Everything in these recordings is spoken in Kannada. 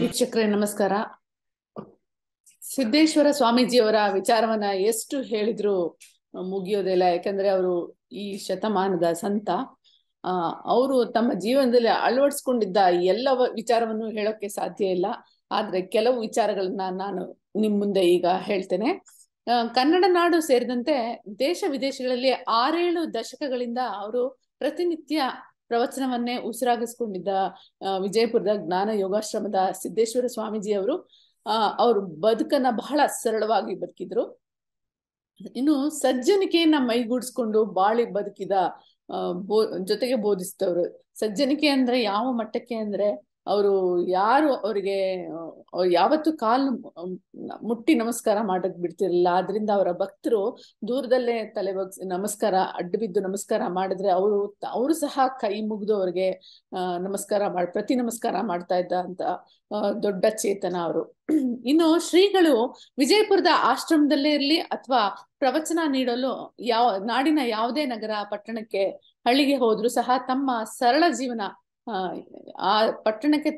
ವೀಕ್ಷಕರೇ, ನಮಸ್ಕಾರ. ಸಿದ್ದೇಶ್ವರ ಸ್ವಾಮೀಜಿಯವರ ವಿಚಾರವನ್ನ ಎಷ್ಟು ಹೇಳಿದ್ರು ಮುಗಿಯೋದಿಲ್ಲ. ಯಾಕಂದ್ರೆ ಅವರು ಈ ಶತಮಾನದ ಸಂತ. ಅವರು ತಮ್ಮ ಜೀವನದಲ್ಲಿ ಅಳವಡಿಸ್ಕೊಂಡಿದ್ದ ಎಲ್ಲ ವಿಚಾರವನ್ನು ಹೇಳೋಕೆ ಸಾಧ್ಯ ಇಲ್ಲ. ಆದ್ರೆ ಕೆಲವು ವಿಚಾರಗಳನ್ನ ನಾನು ನಿಮ್ ಮುಂದೆ ಈಗ ಹೇಳ್ತೇನೆ. ಕನ್ನಡ ನಾಡು ಸೇರಿದಂತೆ ದೇಶ ವಿದೇಶಗಳಲ್ಲಿ ಆರೇಳು ದಶಕಗಳಿಂದ ಅವರು ಪ್ರತಿನಿತ್ಯ ಪ್ರವಚನವನ್ನೇ ಉಸಿರಾಗಿಸ್ಕೊಂಡಿದ್ದ ವಿಜಯಪುರದ ಜ್ಞಾನ ಯೋಗಾಶ್ರಮದ ಸಿದ್ದೇಶ್ವರ ಸ್ವಾಮೀಜಿ ಅವರು ಅವರು ಬದುಕನ್ನ ಬಹಳ ಸರಳವಾಗಿ ಬದುಕಿದ್ರು. ಇನ್ನು ಸಜ್ಜನಿಕೆಯನ್ನ ಮೈಗೂಡಿಸ್ಕೊಂಡು ಬಾಳಿ ಬದುಕಿದ ಬೋ, ಜೊತೆಗೆ ಬೋಧಿಸಿದವರು. ಸಜ್ಜನಿಕೆ ಅಂದ್ರೆ ಯಾವ ಮಟ್ಟಕ್ಕೆ ಅಂದ್ರೆ ಅವರು ಯಾರು ಅವರಿಗೆ ಯಾವತ್ತು ಕಾಲು ಮುಟ್ಟಿ ನಮಸ್ಕಾರ ಮಾಡಕ್ ಬಿಡ್ತಿರ್ಲಿಲ್ಲ. ಆದ್ರಿಂದ ಅವರ ಭಕ್ತರು ದೂರದಲ್ಲೇ ತಲೆ ನಮಸ್ಕಾರ ಅಡ್ಡ ಬಿದ್ದು ನಮಸ್ಕಾರ ಮಾಡಿದ್ರೆ ಅವರು ಅವರು ಸಹ ಕೈ ಮುಗಿದು ಅವ್ರಿಗೆ ನಮಸ್ಕಾರ ಮಾಡಿ, ಪ್ರತಿ ನಮಸ್ಕಾರ ಮಾಡ್ತಾ ಇದ್ದ ಅಂತ ದೊಡ್ಡ ಚೇತನ ಅವರು. ಇನ್ನು ಶ್ರೀಗಳು ವಿಜಯಪುರದ ಆಶ್ರಮದಲ್ಲೇ ಇರ್ಲಿ ಅಥವಾ ಪ್ರವಚನ ನೀಡಲು ಯಾವ, ನಾಡಿನ ಯಾವುದೇ ನಗರ, ಪಟ್ಟಣಕ್ಕೆ ಹಳ್ಳಿಗೆ ಹೋದ್ರು ಸಹ ತಮ್ಮ ಸರಳ ಜೀವನ ಆ, ಪಟ್ಟಣಕ್ಕೆ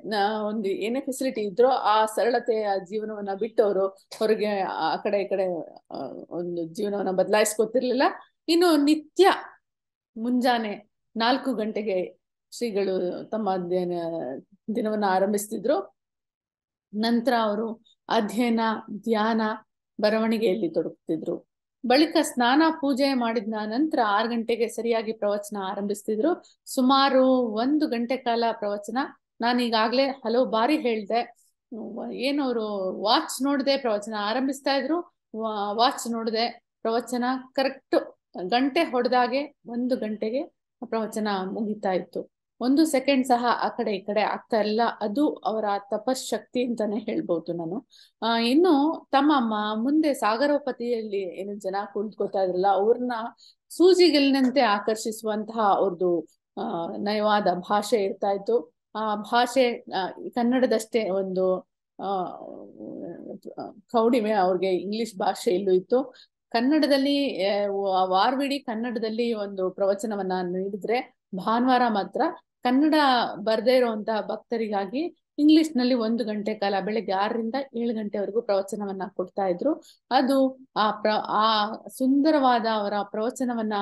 ಒಂದು ಏನೇ ಫೆಸಿಲಿಟಿ ಇದ್ರೋ ಆ ಸರಳತೆಯ ಜೀವನವನ್ನ ಬಿಟ್ಟು ಅವರು ಹೊರಗೆ ಆ ಕಡೆ ಈ ಕಡೆ ಒಂದು ಜೀವನವನ್ನ ಬದಲಾಯಿಸ್ಕೊತಿರ್ಲಿಲ್ಲ. ಇನ್ನು ನಿತ್ಯ ಮುಂಜಾನೆ ನಾಲ್ಕು ಗಂಟೆಗೆ ಶ್ರೀಗಳು ತಮ್ಮ ಅಧ್ಯಯನ ದಿನವನ್ನ ಆರಂಭಿಸ್ತಿದ್ರು. ನಂತರ ಅವರು ಅಧ್ಯಯನ ಧ್ಯಾನ ಬರವಣಿಗೆಯಲ್ಲಿ ತೊಡಗುತ್ತಿದ್ರು ಬಳಿಕ ಸ್ನಾನ ಪೂಜೆ ಮಾಡಿದ ನಂತರ ಆರು ಗಂಟೆಗೆ ಸರಿಯಾಗಿ ಪ್ರವಚನ ಆರಂಭಿಸ್ತಿದ್ರು. ಸುಮಾರು ಒಂದು ಗಂಟೆ ಕಾಲ ಪ್ರವಚನ. ನಾನು ಈಗಾಗ್ಲೇ ಹಲವು ಬಾರಿ ಹೇಳ್ದೆ. ಏನವರು ವಾಚ್ ನೋಡದೆ ಪ್ರವಚನ ಆರಂಭಿಸ್ತಾ ಇದ್ರು. ವಾಚ್ ನೋಡದೆ ಪ್ರವಚನ ಕರೆಕ್ಟ್ ಗಂಟೆ ಹೊಡೆದಾಗೆ ಒಂದು ಗಂಟೆಗೆ ಪ್ರವಚನ ಮುಗಿತಾ ಇತ್ತು. ಒಂದು ಸೆಕೆಂಡ್ ಸಹ ಆ ಕಡೆ ಈ ಕಡೆ ಆಗ್ತಾ ಇಲ್ಲ. ಅದು ಅವರ ತಪಶಕ್ತಿ ಅಂತಾನೆ ಹೇಳ್ಬೋದು ನಾನು. ಆ, ಇನ್ನು ತಮ್ಮ ಮುಂದೆ ಸಾಗರೋಪತಿಯಲ್ಲಿ ಏನು ಜನ ಕುಳಿತುಕೊತಾ ಇದ್ರಲ್ಲ, ಅವ್ರನ್ನ ಸೂಜಿಗೆಲ್ಲಿನಂತೆ ಆಕರ್ಷಿಸುವಂತಹ ಅವ್ರದ್ದು ನಯವಾದ ಭಾಷೆ ಇರ್ತಾ ಇತ್ತು. ಆ ಭಾಷೆ ಕನ್ನಡದಷ್ಟೇ ಒಂದು, ಆ, ಕೌಡಿಮೆ ಅವ್ರಿಗೆ ಇಂಗ್ಲಿಷ್ ಭಾಷೆಯಲ್ಲೂ ಇತ್ತು. ಕನ್ನಡದಲ್ಲಿ ವಾರ್ವಿಡಿ ಕನ್ನಡದಲ್ಲಿ ಒಂದು ಪ್ರವಚನವನ್ನ ನೀಡಿದ್ರೆ ಭಾನುವಾರ ಮಾತ್ರ ಕನ್ನಡ ಬರ್ದೇ ಇರುವಂತಹ ಭಕ್ತರಿಗಾಗಿ ಇಂಗ್ಲಿಷ್ನಲ್ಲಿ ಒಂದು ಗಂಟೆ ಕಾಲ, ಬೆಳಗ್ಗೆ ಆರರಿಂದ ಏಳು ಗಂಟೆವರೆಗೂ ಪ್ರವಚನವನ್ನ ಕೊಡ್ತಾ ಇದ್ರು. ಅದು ಆ ಪ್ರ, ಆ ಸುಂದರವಾದ ಅವರ ಪ್ರವಚನವನ್ನ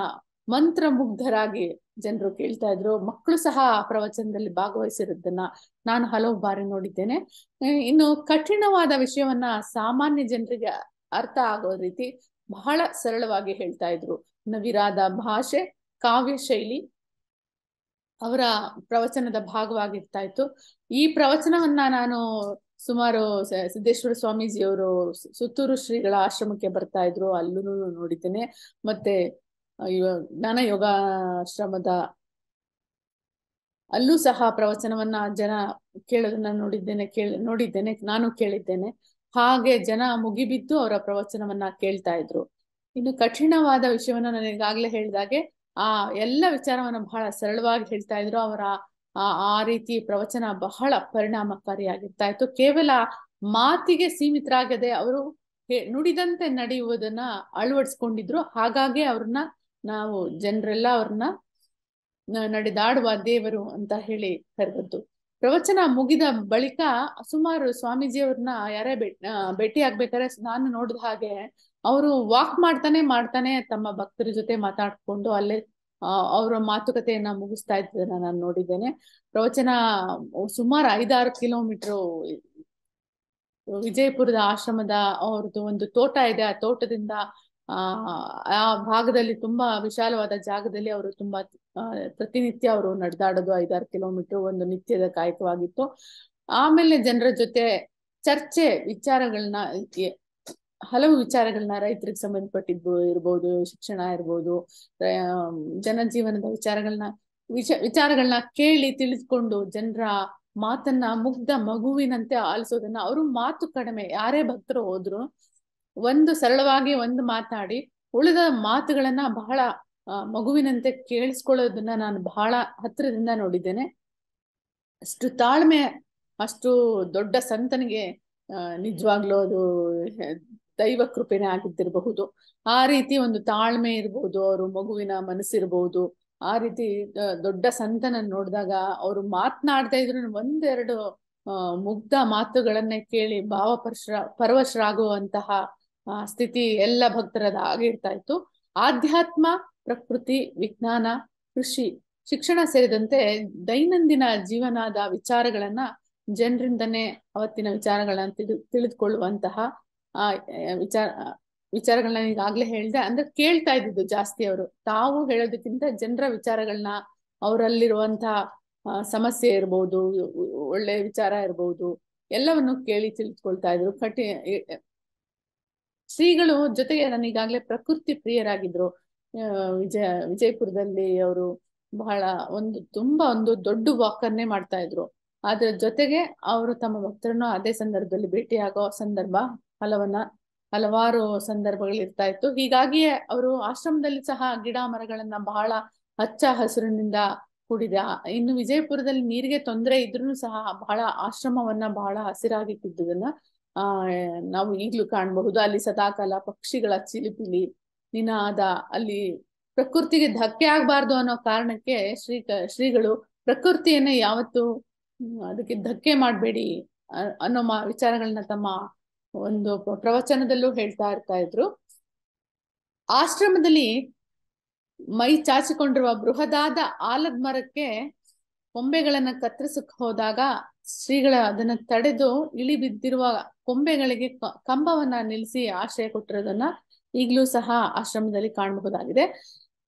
ಮಂತ್ರ ಮುಗ್ಧರಾಗಿ ಜನರು ಕೇಳ್ತಾ ಇದ್ರು. ಮಕ್ಕಳು ಸಹ ಆ ಪ್ರವಚನದಲ್ಲಿ ಭಾಗವಹಿಸಿರೋದನ್ನ ನಾನು ಹಲವು ಬಾರಿ ನೋಡಿದ್ದೇನೆ. ಇನ್ನು ಕಠಿಣವಾದ ವಿಷಯವನ್ನ ಸಾಮಾನ್ಯ ಜನರಿಗೆ ಅರ್ಥ ಆಗೋ ರೀತಿ ಬಹಳ ಸರಳವಾಗಿ ಹೇಳ್ತಾ ಇದ್ರು. ನವಿರಾದ ಭಾಷೆ ಕಾವ್ಯ ಶೈಲಿ ಅವರ ಪ್ರವಚನದ ಭಾಗವಾಗಿರ್ತಾ ಇತ್ತು ಈ ಪ್ರವಚನವನ್ನ ನಾನು ಸುಮಾರು ಸಿದ್ದೇಶ್ವರ ಸ್ವಾಮೀಜಿಯವರು ಸುತ್ತೂರು ಶ್ರೀಗಳ ಆಶ್ರಮಕ್ಕೆ ಬರ್ತಾ ಇದ್ರು ಅಲ್ಲೂ ನೋಡಿದ್ದೇನೆ. ಮತ್ತೆ ಜ್ಞಾನ ಯೋಗಾಶ್ರಮದ ಅಲ್ಲೂ ಸಹ ಪ್ರವಚನವನ್ನ ಜನ ಕೇಳೋದನ್ನ ನೋಡಿದ್ದೇನೆ, ಕೇಳ, ನೋಡಿದ್ದೇನೆ, ನಾನು ಕೇಳಿದ್ದೇನೆ. ಹಾಗೆ ಜನ ಮುಗಿಬಿದ್ದು ಅವರ ಪ್ರವಚನವನ್ನ ಕೇಳ್ತಾ ಇದ್ರು ಇನ್ನು ಕಠಿಣವಾದ ವಿಷಯವನ್ನ ನನಗಾಗ್ಲೇ ಹೇಳಿದಾಗೆ ಆ ಎಲ್ಲ ವಿಚಾರವನ್ನ ಬಹಳ ಸರಳವಾಗಿ ಹೇಳ್ತಾ ಇದ್ರು. ಅವರ ಆ ರೀತಿ ಪ್ರವಚನ ಬಹಳ ಪರಿಣಾಮಕಾರಿಯಾಗಿರ್ತಾ ಇತ್ತು ಕೇವಲ ಮಾತಿಗೆ ಸೀಮಿತರಾಗದೆ ಅವರು ನುಡಿದಂತೆ ನಡೆಯುವುದನ್ನ ಅಳವಡಿಸ್ಕೊಂಡಿದ್ರು. ಹಾಗಾಗಿ ಅವ್ರನ್ನ ನಾವು ಜನರೆಲ್ಲ ಅವ್ರನ್ನ ನಡೆದಾಡುವ ದೇವರು ಅಂತ ಹೇಳಿ ಕರೆದದ್ದು. ಪ್ರವಚನ ಮುಗಿದ ಬಳಿಕ ಸುಮಾರು ಸ್ವಾಮೀಜಿಯವ್ರನ್ನ ಯಾರೇ ಭೇಟಿ ಆಗ್ಬೇಕಾದ್ರೆ ನಾನು ನೋಡಿದ ಹಾಗೆ ಅವರು ವಾಕ್ ಮಾಡ್ತಾನೆ ಮಾಡ್ತಾನೆ ತಮ್ಮ ಭಕ್ತರ ಜೊತೆ ಮಾತಾಡ್ಕೊಂಡು ಅಲ್ಲೇ ಅವರ ಮಾತುಕತೆಯನ್ನ ಮುಗಿಸ್ತಾ ಇದ್ದನ್ನ ನಾನು ನೋಡಿದ್ದೇನೆ. ಪ್ರವಚನ ಸುಮಾರು ಐದಾರು ಕಿಲೋಮೀಟರ್ ವಿಜಯಪುರದ ಆಶ್ರಮದ ಅವ್ರದ್ದು ಒಂದು ತೋಟ ಇದೆ. ಆ ತೋಟದಿಂದ, ಆ ಭಾಗದಲ್ಲಿ ತುಂಬಾ ವಿಶಾಲವಾದ ಜಾಗದಲ್ಲಿ ಅವರು ತುಂಬಾ ಪ್ರತಿನಿತ್ಯ ಅವರು ನಡೆದಾಡೋದು ಐದಾರು ಕಿಲೋಮೀಟರ್ ಒಂದು ನಿತ್ಯದ ಕಾಯಕವಾಗಿತ್ತು. ಆಮೇಲೆ ಜನರ ಜೊತೆ ಚರ್ಚೆ ವಿಚಾರಗಳನ್ನ ಹಲವು ವಿಚಾರಗಳನ್ನ ರೈತರಿಗೆ ಸಂಬಂಧಪಟ್ಟಿದ್ದು ಇರ್ಬೋದು, ಶಿಕ್ಷಣ ಇರ್ಬೋದು ಜನಜೀವನದ ವಿಚಾರಗಳನ್ನ, ವಿಚ, ವಿಚಾರಗಳನ್ನ ಕೇಳಿ ತಿಳಿದುಕೊಂಡು ಜನರ ಮಾತನ್ನ ಮುಗ್ಧ ಮಗುವಿನಂತೆ ಆಲಿಸೋದನ್ನ ಅವರು ಮಾತು ಕಡಿಮೆ, ಯಾರೇ ಭಕ್ತರು ಹೋದ್ರು ಒಂದು ಸರಳವಾಗಿ ಒಂದು ಮಾತಾಡಿ ಉಳಿದ ಮಾತುಗಳನ್ನ ಬಹಳ ಮಗುವಿನಂತೆ ಕೇಳಿಸ್ಕೊಳ್ಳೋದನ್ನ ನಾನು ಬಹಳ ಹತ್ತಿರದಿಂದ ನೋಡಿದ್ದೇನೆ. ಅಷ್ಟು ತಾಳ್ಮೆ, ಅಷ್ಟು ದೊಡ್ಡ ಸಂತನಿಗೆ ನಿಜವಾಗ್ಲೂ ಅದು ದೈವ ಕೃಪೆನೇ ಆಗಿದ್ದಿರಬಹುದು. ಆ ರೀತಿ ಒಂದು ತಾಳ್ಮೆ ಇರ್ಬೋದು, ಅವರು ಮಗುವಿನ ಮನಸ್ಸಿರ್ಬೋದು, ಆ ರೀತಿ ದೊಡ್ಡ ಸಂತನ ನೋಡಿದಾಗ ಅವರು ಮಾತನಾಡ್ತಾ ಇದ್ರು ಒಂದೆರಡು ಮುಗ್ಧ ಮಾತುಗಳನ್ನೇ ಕೇಳಿ ಭಾವ ಪರಶ್ರ, ಪರವಶರಾಗುವಂತಹ ಸ್ಥಿತಿ ಎಲ್ಲ ಭಕ್ತರದ ಆಗಿರ್ತಾ ಇತ್ತು. ಆಧ್ಯಾತ್ಮ, ಪ್ರಕೃತಿ, ವಿಜ್ಞಾನ, ಕೃಷಿ, ಶಿಕ್ಷಣ ಸೇರಿದಂತೆ ದೈನಂದಿನ ಜೀವನದ ವಿಚಾರಗಳನ್ನ ಜನರಿಂದನೇ ಅವತ್ತಿನ ವಿಚಾರಗಳನ್ನ ತಿಳಿದು ತಿಳಿದುಕೊಳ್ಳುವಂತಹ ಆ ವಿಚಾರ ವಿಚಾರಗಳನ್ನ ಈಗಾಗ್ಲೇ ಹೇಳ್ದೆ, ಅಂದ್ರೆ ಕೇಳ್ತಾ ಇದ್ದಿದ್ದು ಜಾಸ್ತಿ ಅವರು. ತಾವು ಹೇಳೋದಕ್ಕಿಂತ ಜನರ ವಿಚಾರಗಳನ್ನ ಅವರಲ್ಲಿರುವಂತಹ ಸಮಸ್ಯೆ ಇರ್ಬೋದು ಒಳ್ಳೆ ವಿಚಾರ ಇರ್ಬೋದು, ಎಲ್ಲವನ್ನು ಕೇಳಿ ತಿಳಿದುಕೊಳ್ತಾ ಇದ್ರು. ಕಠಿ ಶ್ರೀಗಳು ಜೊತೆಗೆ ನಾನು ಈಗಾಗ್ಲೇ ಪ್ರಕೃತಿ ಪ್ರಿಯರಾಗಿದ್ರು. ವಿಜಯ, ವಿಜಯಪುರದಲ್ಲಿ ಅವರು ಬಹಳ ಒಂದು, ತುಂಬಾ ಒಂದು ದೊಡ್ಡ ವಾಕನ್ನೇ ಮಾಡ್ತಾ ಇದ್ರು. ಅದ್ರ ಜೊತೆಗೆ ಅವರು ತಮ್ಮ ಭಕ್ತರನ್ನು ಅದೇ ಸಂದರ್ಭದಲ್ಲಿ ಭೇಟಿಯಾಗೋ ಸಂದರ್ಭ ಹಲವನ್ನ, ಹಲವಾರು ಸಂದರ್ಭಗಳು ಇರ್ತಾ ಇತ್ತು. ಹೀಗಾಗಿಯೇ ಅವರು ಆಶ್ರಮದಲ್ಲಿ ಸಹ ಗಿಡ ಮರಗಳನ್ನ ಬಹಳ ಹಚ್ಚ ಹಸಿರಿನಿಂದ ಕೂಡಿದೆ. ಇನ್ನು ವಿಜಯಪುರದಲ್ಲಿ ನೀರಿಗೆ ತೊಂದರೆ ಇದ್ರೂ ಸಹ ಬಹಳ ಆಶ್ರಮವನ್ನ ಬಹಳ ಹಸಿರಾಗಿಟ್ಟಿದ್ದುದನ್ನ ಆ, ನಾವು ಈಗ್ಲೂ ಕಾಣಬಹುದು. ಅಲ್ಲಿ ಸದಾಕಾಲ ಪಕ್ಷಿಗಳ ಚಿಲಿಪಿಲಿ, ನಿನಾದ, ಅಲ್ಲಿ ಪ್ರಕೃತಿಗೆ ಧಕ್ಕೆ ಆಗ್ಬಾರ್ದು ಅನ್ನೋ ಕಾರಣಕ್ಕೆ ಶ್ರೀ ಶ್ರೀಗಳು ಪ್ರಕೃತಿಯನ್ನ ಯಾವತ್ತು ಅದಕ್ಕೆ ಧಕ್ಕೆ ಮಾಡಬೇಡಿ. ಅನ್ನೋ ಮಾ ವಿಚಾರಗಳನ್ನ ತಮ್ಮ ಒಂದು ಪ್ರವಚನದಲ್ಲೂ ಹೇಳ್ತಾ ಇರ್ತಾ ಇದ್ರು. ಆಶ್ರಮದಲ್ಲಿ ಮೈ ಚಾಚಿಕೊಂಡಿರುವ ಬೃಹದಾದ ಆಲದ ಮರಕ್ಕೆ ಕೊಂಬೆಗಳನ್ನ ಕತ್ತರಿಸಕ್ ಹೋದಾಗ ಶ್ರೀಗಳ ಅದನ್ನ ತಡೆದು ಇಳಿ ಬಿದ್ದಿರುವ ಕೊಂಬೆಗಳಿಗೆ ಕಂಬವನ್ನ ನಿಲ್ಲಿಸಿ ಆಶ್ರಯ ಕೊಟ್ಟಿರೋದನ್ನ ಈಗಲೂ ಸಹ ಆಶ್ರಮದಲ್ಲಿ ಕಾಣಬಹುದಾಗಿದೆ.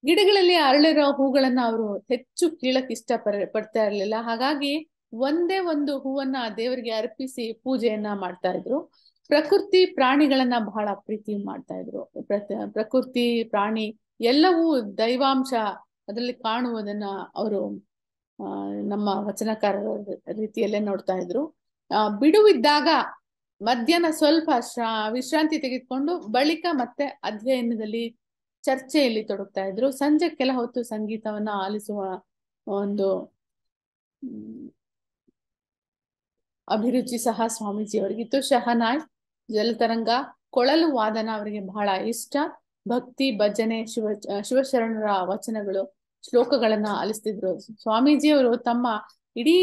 ಗಿಡಗಳಲ್ಲಿ ಅರಳಿರೋ ಹೂಗಳನ್ನ ಅವರು ಹೆಚ್ಚು ಕೀಳಕ್ ಇಷ್ಟ ಪಡ್ತಾ ಇರ್ಲಿಲ್ಲ. ಹಾಗಾಗಿ ಒಂದೇ ಒಂದು ಹೂವನ್ನ ದೇವರಿಗೆ ಅರ್ಪಿಸಿ ಪೂಜೆಯನ್ನ ಮಾಡ್ತಾ ಇದ್ರು. ಪ್ರಕೃತಿ ಪ್ರಾಣಿಗಳನ್ನ ಬಹಳ ಪ್ರೀತಿ ಮಾಡ್ತಾ ಇದ್ರು. ಪ್ರಕೃತಿ ಪ್ರಾಣಿ ಎಲ್ಲವೂ ದೈವಾಂಶ ಅದರಲ್ಲಿ ಕಾಣುವುದನ್ನ ಅವರು ನಮ್ಮ ವಚನಕಾರರ ರೀತಿಯಲ್ಲೇ ನೋಡ್ತಾ ಇದ್ರು. ಆ, ಬಿಡುವಿದ್ದಾಗ ಮಧ್ಯಾಹ್ನ ಸ್ವಲ್ಪ ಶ್ರಾ ವಿಶ್ರಾಂತಿ ತೆಗೆದುಕೊಂಡು ಬಳಿಕ ಮತ್ತೆ ಅಧ್ಯಯನದಲ್ಲಿ ಚರ್ಚೆಯಲ್ಲಿ ತೊಡಗ್ತಾ ಇದ್ರು. ಸಂಜೆ ಕೆಲ ಹೊತ್ತು ಸಂಗೀತವನ್ನ ಆಲಿಸುವ ಒಂದು ಅಭಿರುಚಿ ಸಹ ಸ್ವಾಮೀಜಿ ಅವರಿಗಿತ್ತು ಶಹನಾಯ್, ಜಲತರಂಗ, ಕೊಳಲು ವಾದನ ಅವರಿಗೆ ಬಹಳ ಇಷ್ಟ. ಭಕ್ತಿ, ಭಜನೆ, ಶಿವ, ಶಿವಶರಣರ ವಚನಗಳು ಶ್ಲೋಕಗಳನ್ನ ಅಲಿಸ್ತಿದ್ರು. ಸ್ವಾಮೀಜಿ ಅವರು ತಮ್ಮ ಇಡೀ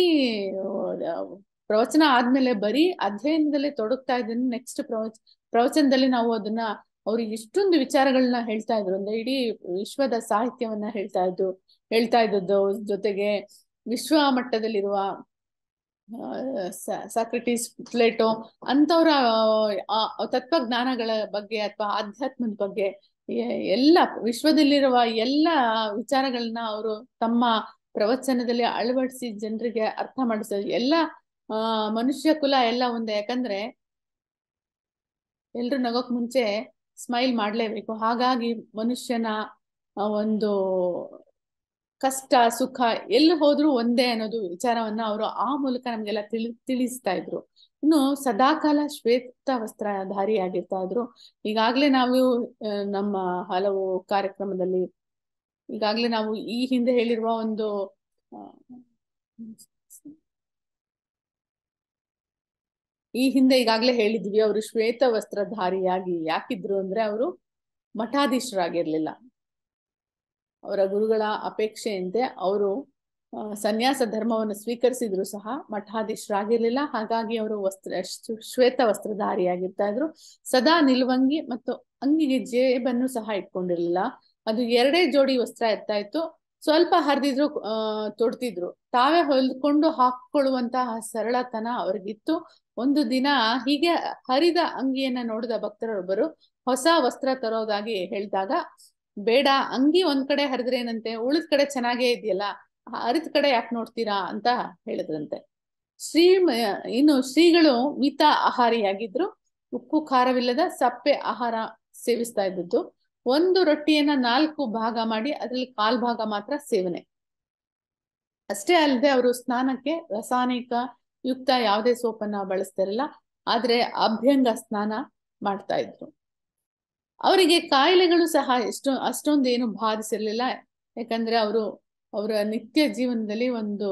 ಪ್ರವಚನ ಆದ್ಮೇಲೆ ಬರೀ ಅಧ್ಯಯನದಲ್ಲೇ ತೊಡಗ್ತಾ ಇದ್ದೀನಿ ನೆಕ್ಸ್ಟ್ ಪ್ರವಚ, ಪ್ರವಚನದಲ್ಲಿ ನಾವು ಅದನ್ನ ಅವ್ರಿಗೆ ಇಷ್ಟೊಂದು ವಿಚಾರಗಳನ್ನ ಹೇಳ್ತಾ ಇದ್ರು. ಅಂದ್ರೆ ಇಡೀ ವಿಶ್ವದ ಸಾಹಿತ್ಯವನ್ನ ಹೇಳ್ತಾ ಇದ್ದು, ಹೇಳ್ತಾ ಇದ್ದದ್ದು ಜೊತೆಗೆ ವಿಶ್ವ ಮಟ್ಟದಲ್ಲಿರುವ ಸಾಕ್ರೆಟಿಸ್ ಪ್ಲೇಟೋ ಅಂತವ್ರ ತತ್ವಜ್ಞಾನಗಳ ಬಗ್ಗೆ ಅಥವಾ ಆಧ್ಯಾತ್ಮದ ಬಗ್ಗೆ ಎಲ್ಲ ವಿಶ್ವದಲ್ಲಿರುವ ಎಲ್ಲ ವಿಚಾರಗಳನ್ನ ಅವರು ತಮ್ಮ ಪ್ರವಚನದಲ್ಲಿ ಅಳವಡಿಸಿ ಜನರಿಗೆ ಅರ್ಥ ಮಾಡಿಸೋದು. ಎಲ್ಲ ಮನುಷ್ಯ ಕುಲ ಎಲ್ಲ ಒಂದೇ. ಯಾಕಂದ್ರೆ ಎಲ್ರು ನಗೋಕ್ ಮುಂಚೆ ಸ್ಮೈಲ್ ಮಾಡ್ಲೇಬೇಕು. ಹಾಗಾಗಿ ಮನುಷ್ಯನ ಒಂದು ಕಷ್ಟ, ಸುಖ ಎಲ್ಲಿ ಹೋದ್ರು ಒಂದೇ ಅನ್ನೋದು ವಿಚಾರವನ್ನ ಅವರು ಆ ಮೂಲಕ ನಮ್ಗೆಲ್ಲ ತಿಳಿ, ತಿಳಿಸ್ತಾ ಇದ್ರು. ಇನ್ನು ಸದಾಕಾಲ ಶ್ವೇತ ವಸ್ತ್ರಧಾರಿಯಾಗಿರ್ತಾ ಇದ್ರು. ಈಗಾಗ್ಲೇ ನಾವು ನಮ್ಮ ಹಲವು ಕಾರ್ಯಕ್ರಮದಲ್ಲಿ ಈಗಾಗ್ಲೇ ನಾವು ಈ ಹಿಂದೆ ಹೇಳಿರುವ ಒಂದು ಈ ಹಿಂದೆ ಈಗಾಗ್ಲೇ ಹೇಳಿದ್ವಿ ಅವರು ಶ್ವೇತ ವಸ್ತ್ರಧಾರಿಯಾಗಿ ಯಾಕಿದ್ರು ಅಂದ್ರೆ ಅವರು ಮಠಾಧೀಶರಾಗಿರ್ಲಿಲ್ಲ. ಅವರ ಗುರುಗಳ ಅಪೇಕ್ಷೆಯಂತೆ ಅವರು ಸನ್ಯಾಸ ಧರ್ಮವನ್ನು ಸ್ವೀಕರಿಸಿದ್ರು ಸಹ ಮಠಾಧೀಶರಾಗಿರ್ಲಿಲ್ಲ ಹಾಗಾಗಿ ಅವರು ವಸ್ತ್ರ ಶ್ವೇತ ವಸ್ತ್ರಧಾರಿಯಾಗಿರ್ತಾ ಇದ್ರು. ಸದಾ ನಿಲುವಂಗಿ ಮತ್ತು ಅಂಗಿಗೆ ಜೇಬನ್ನು ಸಹ ಇಟ್ಕೊಂಡಿರ್ಲಿಲ್ಲ. ಅದು ಎರಡೇ ಜೋಡಿ ವಸ್ತ್ರ ಇರ್ತಾ ಇತ್ತು. ಸ್ವಲ್ಪ ಹರಿದಿದ್ರು, ಆ, ತೊಡ್ತಿದ್ರು. ತಾವೇ ಹೊಲ್ಕೊಂಡು ಹಾಕೊಳ್ಳುವಂತಹ ಸರಳತನ ಅವ್ರಿಗಿತ್ತು. ಒಂದು ದಿನ ಹೀಗೆ ಹರಿದ ಅಂಗಿಯನ್ನ ನೋಡಿದ ಭಕ್ತರೊಬ್ಬರು ಹೊಸ ವಸ್ತ್ರ ತರೋದಾಗಿ ಹೇಳಿದಾಗ ಬೇಡ, ಅಂಗಿ ಒಂದ್ ಕಡೆ ಹರಿದ್ರೆ ಏನಂತೆ? ಉಳಿದ ಕಡೆ ಚೆನ್ನಾಗೇ ಇದೆಯಲ್ಲ ಹರಿದ ಕಡೆ ಯಾಕೆ ನೋಡ್ತೀರಾ ಅಂತ ಹೇಳಿದ್ರಂತೆ. ಶ್ರೀ, ಇನ್ನು ಶ್ರೀಗಳು ಮಿತ ಆಹಾರಿಯಾಗಿದ್ರು, ಉಪ್ಪು, ಖಾರವಿಲ್ಲದ ಸಪ್ಪೆ ಆಹಾರ ಸೇವಿಸ್ತಾ ಇದ್ದದ್ದು. ಒಂದು ರೊಟ್ಟಿಯನ್ನ ನಾಲ್ಕು ಭಾಗ ಮಾಡಿ ಅದ್ರಲ್ಲಿ ಕಾಲ್ ಭಾಗ ಮಾತ್ರ ಸೇವನೆ. ಅಷ್ಟೇ ಅಲ್ಲದೆ ಅವರು ಸ್ನಾನಕ್ಕೆ ರಾಸಾಯನಿಕ ಯುಕ್ತ ಯಾವುದೇ ಸೋಪನ್ನ ಬಳಸ್ತಿರಲ್ಲ ಆದ್ರೆ ಅಭ್ಯಂಗ ಸ್ನಾನ ಮಾಡ್ತಾ ಇದ್ರು. ಅವರಿಗೆ ಕಾಯಿಲೆಗಳು ಸಹ ಎಷ್ಟು ಅಷ್ಟೊಂದು ಏನು ಬಾಧಿಸಿರ್ಲಿಲ್ಲ. ಯಾಕಂದ್ರೆ ಅವರು, ಅವರ ನಿತ್ಯ ಜೀವನದಲ್ಲಿ ಒಂದು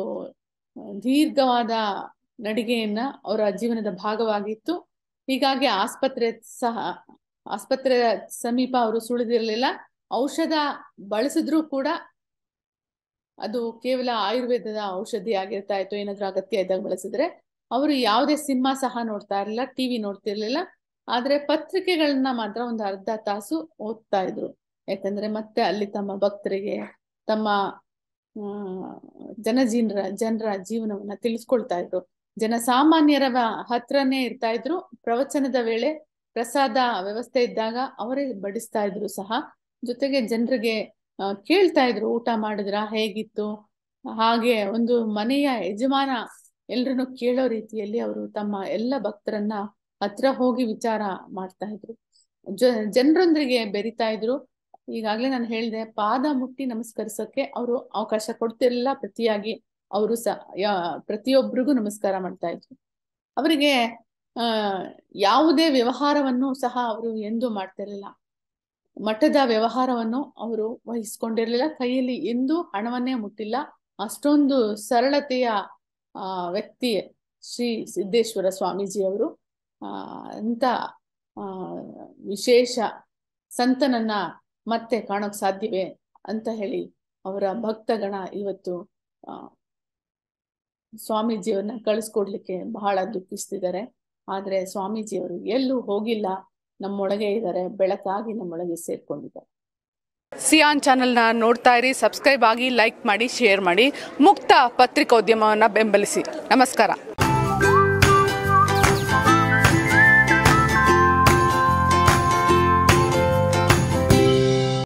ದೀರ್ಘವಾದ ನಡಿಗೆಯನ್ನ ಅವರ ಜೀವನದ ಭಾಗವಾಗಿತ್ತು. ಹೀಗಾಗಿ ಆಸ್ಪತ್ರೆ ಸಹ, ಆಸ್ಪತ್ರೆ ಸಮೀಪ ಅವರು ಸುಳಿದಿರಲಿಲ್ಲ. ಔಷಧ ಬಳಸಿದ್ರೂ ಕೂಡ ಅದು ಕೇವಲ ಆಯುರ್ವೇದದ ಔಷಧಿ ಆಗಿರ್ತಾ ಇತ್ತು. ಏನಾದ್ರೂ ಅಗತ್ಯ ಇದ್ದಾಗ ಬಳಸಿದ್ರೆ. ಅವರು ಯಾವುದೇ ಸಿನಿಮಾ ಸಹ ನೋಡ್ತಾ ಇರಲಿಲ್ಲ ಟಿವಿ ನೋಡ್ತಿರ್ಲಿಲ್ಲ. ಆದ್ರೆ ಪತ್ರಿಕೆಗಳನ್ನ ಮಾತ್ರ ಒಂದು ಅರ್ಧ ತಾಸು ಓದ್ತಾ ಇದ್ರು. ಯಾಕಂದ್ರೆ ಮತ್ತೆ ಅಲ್ಲಿ ತಮ್ಮ ಭಕ್ತರಿಗೆ, ತಮ್ಮ ಜನಜೀನರ, ಜನರ ಜೀವನವನ್ನ ತಿಳಿಸ್ಕೊಳ್ತಾ ಇದ್ರು. ಜನಸಾಮಾನ್ಯರ ಹತ್ರನೇ ಇರ್ತಾ ಇದ್ರು. ಪ್ರವಚನದ ವೇಳೆ ಪ್ರಸಾದ ವ್ಯವಸ್ಥೆ ಇದ್ದಾಗ ಅವರೇ ಬಡಿಸ್ತಾ ಇದ್ರು ಸಹ. ಜೊತೆಗೆ ಜನರಿಗೆ ಕೇಳ್ತಾ ಇದ್ರು, ಊಟ ಮಾಡಿದ್ರ, ಹೇಗಿತ್ತು? ಹಾಗೆ ಒಂದು ಮನೆಯ ಯಜಮಾನ ಎಲ್ರನ್ನು ಕೇಳೋ ರೀತಿಯಲ್ಲಿ ಅವರು ತಮ್ಮ ಎಲ್ಲ ಭಕ್ತರನ್ನ ಹತ್ರ ಹೋಗಿ ವಿಚಾರ ಮಾಡ್ತಾ ಇದ್ರು. ಜ, ಜನರೊಂದಿಗೆ ಬೆರಿತಾ ಇದ್ರು. ಈಗಾಗ್ಲೇ ನಾನು ಹೇಳಿದೆ, ಪಾದ ಮುಟ್ಟಿ ನಮಸ್ಕರಿಸೋಕೆ ಅವರು ಅವಕಾಶ ಕೊಡ್ತಿರ್ಲಿಲ್ಲ. ಪ್ರತಿಯಾಗಿ ಅವರು ಸ ಪ್ರತಿಯೊಬ್ಬರಿಗೂ ನಮಸ್ಕಾರ ಮಾಡ್ತಾ ಇದ್ರು. ಅವರಿಗೆ, ಆ, ಯಾವುದೇ ವ್ಯವಹಾರವನ್ನು ಸಹ ಅವರು ಎಂದೂ ಮಾಡ್ತಿರ್ಲಿಲ್ಲ. ಮಠದ ವ್ಯವಹಾರವನ್ನು ಅವರು ವಹಿಸ್ಕೊಂಡಿರ್ಲಿಲ್ಲ. ಕೈಯಲ್ಲಿ ಎಂದೂ ಹಣವನ್ನೇ ಮುಟ್ಟಿಲ್ಲ. ಅಷ್ಟೊಂದು ಸರಳತೆಯ, ಆ, ವ್ಯಕ್ತಿ ಶ್ರೀ ಸಿದ್ದೇಶ್ವರ ಸ್ವಾಮೀಜಿ ಅವರು ಅಂತ ವಿಶೇಷ ಸಂತನನ್ನ ಮತ್ತೆ ಕಾಣೋಕ್ ಸಾಧ್ಯವೇ ಅಂತ ಹೇಳಿ ಅವರ ಭಕ್ತಗಣ ಇವತ್ತು ಸ್ವಾಮೀಜಿಯವ್ರನ್ನ ಕಳಿಸ್ಕೊಡ್ಲಿಕ್ಕೆ ಬಹಳ ದುಃಖಿಸ್ತಿದ್ದಾರೆ. ಆದ್ರೆ ಸ್ವಾಮೀಜಿಯವರು ಎಲ್ಲೂ ಹೋಗಿಲ್ಲ, ನಮ್ಮೊಳಗೆ ಇದ್ದಾರೆ, ಬೆಳಕಾಗಿ ನಮ್ಮೊಳಗೆ ಸೇರ್ಕೊಂಡಿದ್ದಾರೆ. ಸಿಯಾನ್ ಚಾನೆಲ್ನ ನೋಡ್ತಾ ಇರಿ, ಸಬ್ಸ್ಕ್ರೈಬ್ ಆಗಿ ಲೈಕ್ ಮಾಡಿ, ಶೇರ್ ಮಾಡಿ, ಮುಕ್ತ ಪತ್ರಿಕೋದ್ಯಮವನ್ನು ಬೆಂಬಲಿಸಿ. ನಮಸ್ಕಾರ.